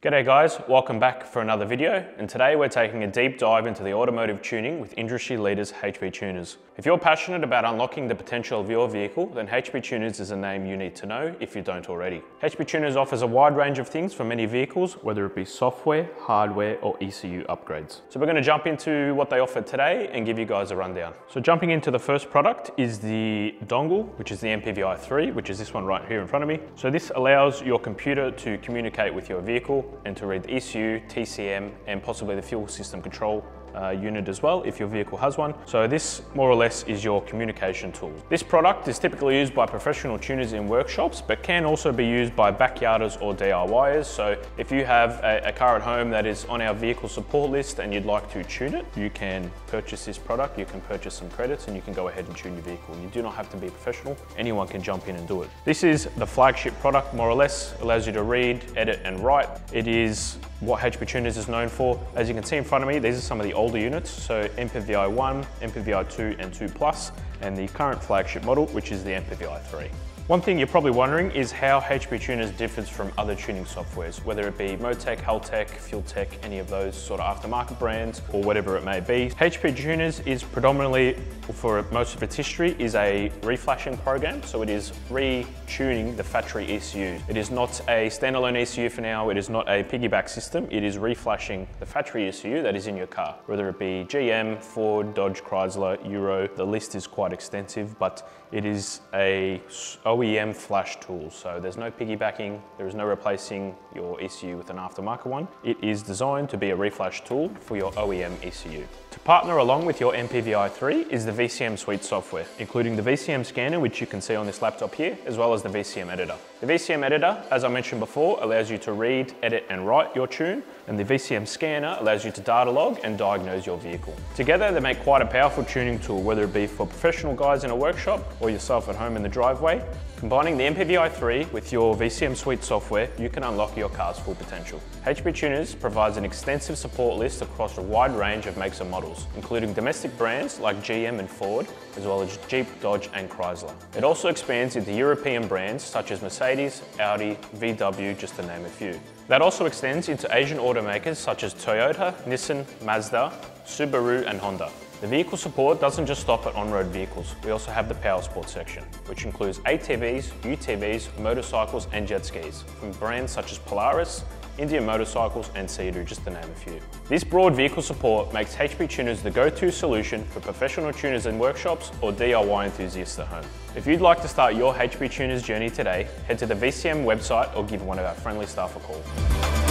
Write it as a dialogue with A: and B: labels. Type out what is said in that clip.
A: G'day guys, welcome back for another video and today we're taking a deep dive into the automotive tuning with industry leaders HP Tuners. If you're passionate about unlocking the potential of your vehicle, then HP Tuners is a name you need to know if you don't already. HP Tuners offers a wide range of things for many vehicles, whether it be software, hardware or ECU upgrades. So we're going to jump into what they offer today and give you guys a rundown. So jumping into the first product is the dongle, which is the MPVI 3, which is this one right here in front of me. So this allows your computer to communicate with your vehicle and to read the ECU, TCM, and possibly the fuel system control uh, unit as well if your vehicle has one. So this more or less is your communication tool. This product is typically used by professional tuners in workshops but can also be used by backyarders or DIYers. So if you have a, a car at home that is on our vehicle support list and you'd like to tune it, you can purchase this product, you can purchase some credits and you can go ahead and tune your vehicle. You do not have to be professional, anyone can jump in and do it. This is the flagship product more or less, allows you to read, edit and write. It is what HP Tuners is known for. As you can see in front of me, these are some of the older units. So MPVI 1, MPVI 2 and 2 Plus, and the current flagship model, which is the MPVI 3. One thing you're probably wondering is how HP Tuners differs from other tuning softwares, whether it be Motec, Haltech, FuelTech, any of those sort of aftermarket brands or whatever it may be. HP Tuners is predominantly, for most of its history, is a reflashing program, so it is retuning the factory ECU. It is not a standalone ECU for now, it is not a piggyback system, it is reflashing the factory ECU that is in your car, whether it be GM, Ford, Dodge, Chrysler, Euro, the list is quite extensive, but it is a OEM flash tool. So there's no piggybacking, there is no replacing your ECU with an aftermarket one. It is designed to be a reflash tool for your OEM ECU. To partner along with your MPVI 3 is the VCM Suite software, including the VCM scanner, which you can see on this laptop here, as well as the VCM editor. The VCM editor, as I mentioned before, allows you to read, edit and write your tune, and the VCM scanner allows you to data log and diagnose your vehicle. Together, they make quite a powerful tuning tool, whether it be for professional guys in a workshop or yourself at home in the driveway. Combining the MPVI 3 with your VCM Suite software, you can unlock your car's full potential. HP Tuners provides an extensive support list across a wide range of makes and models, including domestic brands like GM and Ford, as well as Jeep, Dodge and Chrysler. It also expands into European brands such as Mercedes, Audi, VW, just to name a few. That also extends into Asian automakers such as Toyota, Nissan, Mazda, Subaru and Honda. The vehicle support doesn't just stop at on-road vehicles. We also have the power sports section, which includes ATVs, UTVs, motorcycles and jet skis from brands such as Polaris, Indian Motorcycles and Sea-Doo, just to name a few. This broad vehicle support makes HP Tuners the go-to solution for professional tuners in workshops or DIY enthusiasts at home. If you'd like to start your HP Tuners journey today, head to the VCM website or give one of our friendly staff a call.